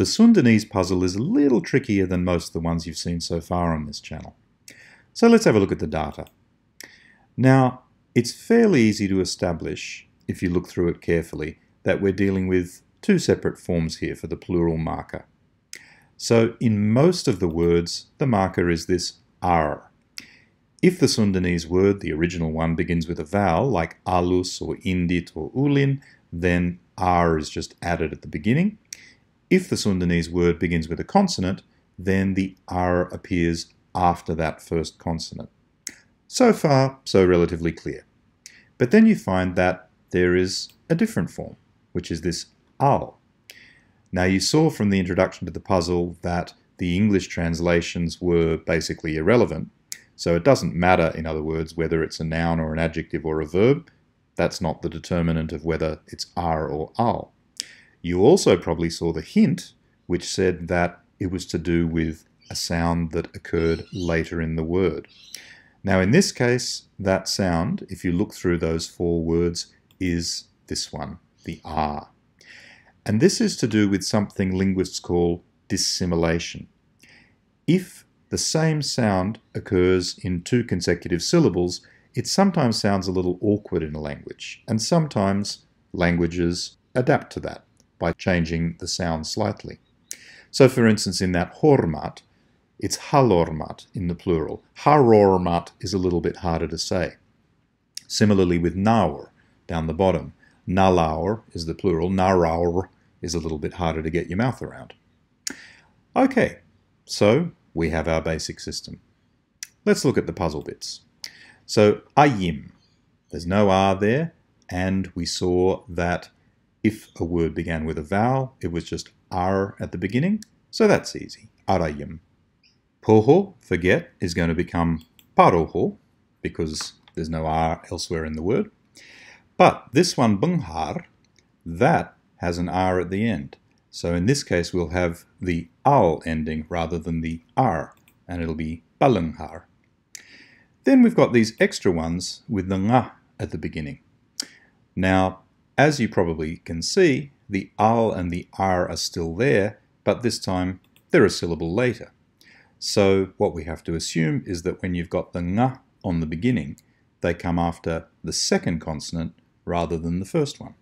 The Sundanese puzzle is a little trickier than most of the ones you've seen so far on this channel. So let's have a look at the data. Now, it's fairly easy to establish, if you look through it carefully, that we're dealing with two separate forms here for the plural marker. So in most of the words, the marker is this R. If the Sundanese word, the original one, begins with a vowel, like alus or indit or ulin, then R is just added at the beginning. If the Sundanese word begins with a consonant, then the R appears after that first consonant. So far, so relatively clear. But then you find that there is a different form, which is this al. Now you saw from the introduction to the puzzle that the English translations were basically irrelevant, so it doesn't matter, in other words, whether it's a noun or an adjective or a verb. That's not the determinant of whether it's are or al. You also probably saw the hint, which said that it was to do with a sound that occurred later in the word. Now in this case, that sound, if you look through those four words, is this one, the R. And this is to do with something linguists call dissimilation. If the same sound occurs in two consecutive syllables, it sometimes sounds a little awkward in a language, and sometimes languages adapt to that by changing the sound slightly. So for instance, in that hormat, it's halormat in the plural. Harormat is a little bit harder to say. Similarly with naur, down the bottom. Nalaur is the plural. Naraur is a little bit harder to get your mouth around. Okay, so we have our basic system. Let's look at the puzzle bits. So ayim, there's no R there, and we saw that if a word began with a vowel, it was just R at the beginning, so that's easy. Arayim. Poho, forget, is going to become paroho, because there's no R elsewhere in the word. But this one, bunghar, that has an R at the end. So in this case, we'll have the al ending rather than the R, and it'll be balunghar. Then we've got these extra ones with the nga at the beginning. Now, as you probably can see, the al and the r are still there, but this time they're a syllable later. So what we have to assume is that when you've got the nga on the beginning, they come after the second consonant rather than the first one.